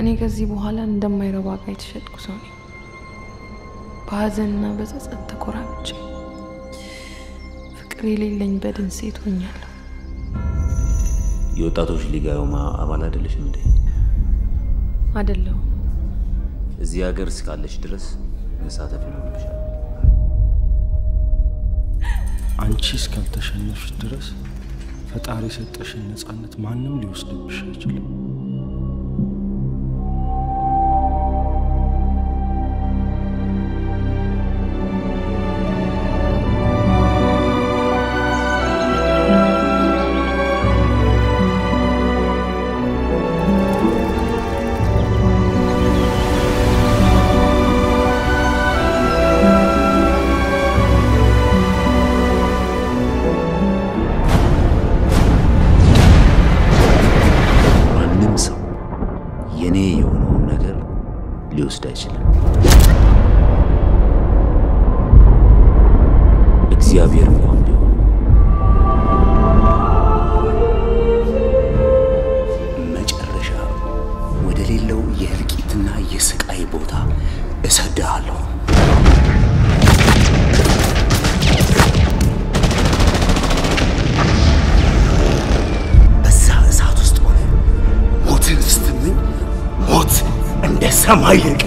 እኔ ከዚህ በኋላ እንደማይረባ ዕቃ የተሸጥኩ ሰው ነኝ። በሀዘንና በጸጸት ተኮራብቼ ፍቅር የሌለኝ በድን ሴት ሆኛለሁ። የወጣቶች ሊግ አዮማ አባል አይደለሽም እንዴ? አይደለሁም። እዚህ ሀገር እስካለች ድረስ መሳተፍ ይኖርብሻል። አንቺ እስካልተሸነፍሽ ድረስ ፈጣሪ የሰጠሽን ነፃነት ማንም ሊወስድብሽ አይችልም። የኔ የሆነውን ነገር ሊወስድ አይችልም። እግዚአብሔር እንኳን ቢሆን መጨረሻ ወደ ሌለው የእልቂትና የስቃይ ቦታ እሰድሃለሁ። سمعي لك